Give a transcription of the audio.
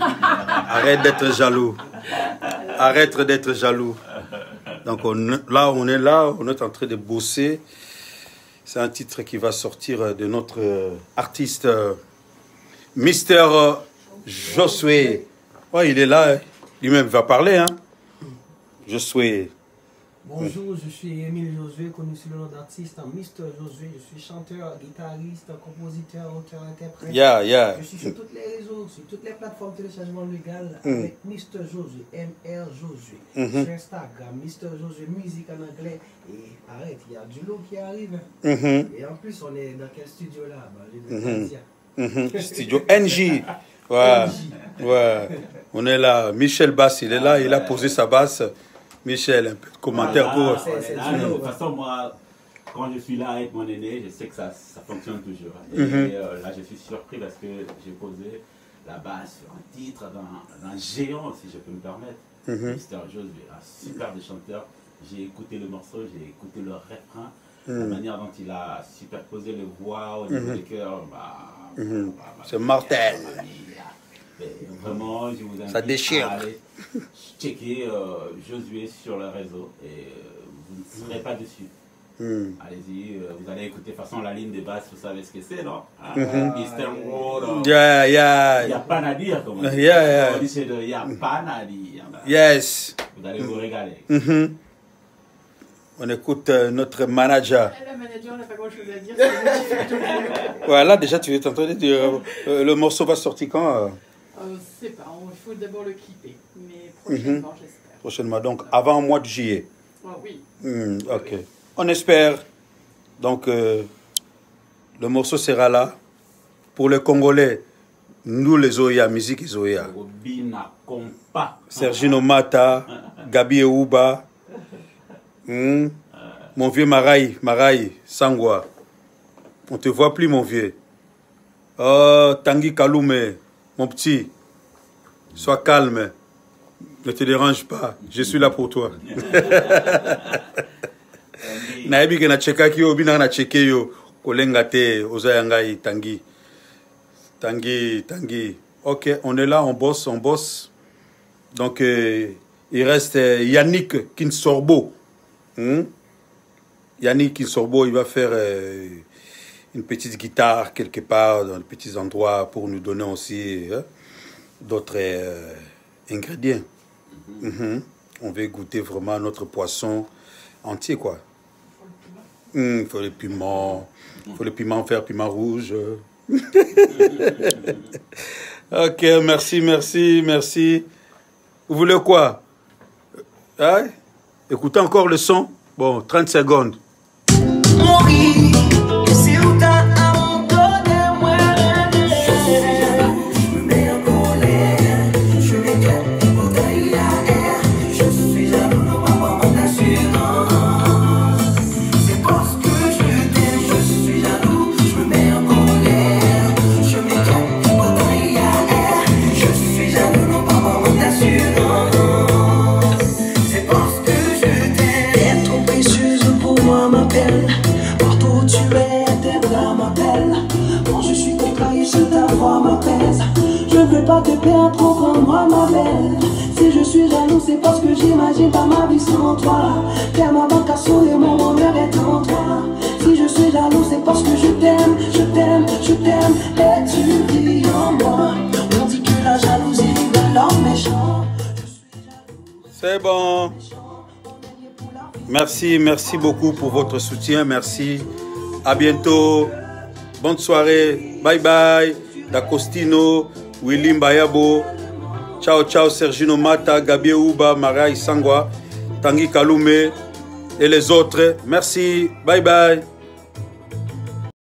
Arrête d'être jaloux. Arrête d'être jaloux. Donc on- là, on est là, on est en train de bosser. C'est un titre qui va sortir de notre artiste Mister Josué. Ouais, il est là, lui-même va parler. Hein. Josué. Bonjour, je suis Émile Josué, connu sous le nom d'artiste Mr. Josué. Je suis chanteur, guitariste, compositeur, auteur, interprète. Yeah, yeah. Je suis sur tous sur toutes les plateformes de téléchargement légal Mm. avec Mr. Josué, MR Josué. Mhm. Sur Instagram, Mr. Josué, musique en anglais. Et arrête, il y a du lot qui arrive. Mhm. Et en plus, on est dans quel studio là? Bah, je Mhm. Mhm. Studio NJ. Ouais. ouais. On est là. Michel Bass, il est là, il a posé sa basse. Michel, un peu de commentaire Voilà, pour. c'est là. du De toute façon, moi, quand je suis là avec mon aîné, je sais que ça, ça fonctionne toujours. Et euh, là, je suis surpris parce que j'ai posé la basse sur un titre d'un géant, si je peux me permettre. Mhm. Mister Josué, un superbe chanteur. J'ai écouté le morceau, j'ai écouté le refrain, la Mhm. manière dont il a superposé les voix au niveau. Bah, Mhm. bah, bah, C'est bah, mortel. bah, bah, mais Vraiment, je vous invite Ça déchire. à aller checker euh, Josué sur le réseau et euh, vous ne serez pas dessus. Mhm. Allez-y, euh, vous allez écouter de toute façon la ligne de basse, vous savez ce que c'est, non? Hein? Mhm. Eastern Road. euh, Yeah, Il n'y a yeah. pas à dire, comme on dit. Yeah, yeah. On dit c'est de il n'y a pas à dire. Yes. Vous allez vous régaler. Mhm. On écoute euh, notre manager. La manager n'a pas grand chose à dire. le. Voilà, déjà, tu es en train de dire. euh, le morceau va sortir quand euh, Euh, c'est pas, il faut d'abord le clipper. Mais prochainement, j'espère. Prochainement, donc avant le mois de juillet. Ah oui. Hmm, ok. On espère. Donc, euh, le morceau sera là. Pour les Congolais, nous les Oya, musique les Oya. Robina Compa. Sergino Mata, Gabi Euba, hmm, mon vieux Maraï, Maraï, Sangwa. On te voit plus, mon vieux. Oh, Tanguy Kaloume, mon petit, sois calme. Ne te dérange pas, je suis là pour toi. nayebi ke nachekaki yo obinaka nacheke yo kolenga te oza ya ngai tangi. Tangi tangi. Ok on est là on bosse on bosse. Donc euh, il reste euh, Yannick Kinsorbo. Hmm? Yannick Kinsorbo il va faire euh, une petite guitare quelque part dans de petits endroits pour nous donner aussi d'autres ingrédients. Mhm. on veut goûter vraiment notre poisson entier quoi il faut le piment. Il faut le piment vert, piment rouge. ok, merci, merci, merci. Vous voulez quoi? Hein? Écoutez encore le son. Bon, 30 secondes. M'apaise. Je veux pas te perdre, comprends-moi, ma belle. Si je suis jaloux, c'est parce que j'imagine pas ma vie sans toi. T'es ma à sourire, mon bonheur est en toi. Si je suis jaloux, c'est parce que je t'aime, je t'aime, je t'aime. Et tu vis en moi? On dit que la jalousie de l'homme méchant. C'est bon. Merci, merci beaucoup pour votre soutien. Merci. À bientôt. Bonne soirée. Bye bye. D'Acostino, Willy Mbayabo. Ciao, ciao, Sergino Mata, Gabi Ouba, Marai Sangwa, Tanguy Kaloume et les autres. Merci. Bye bye.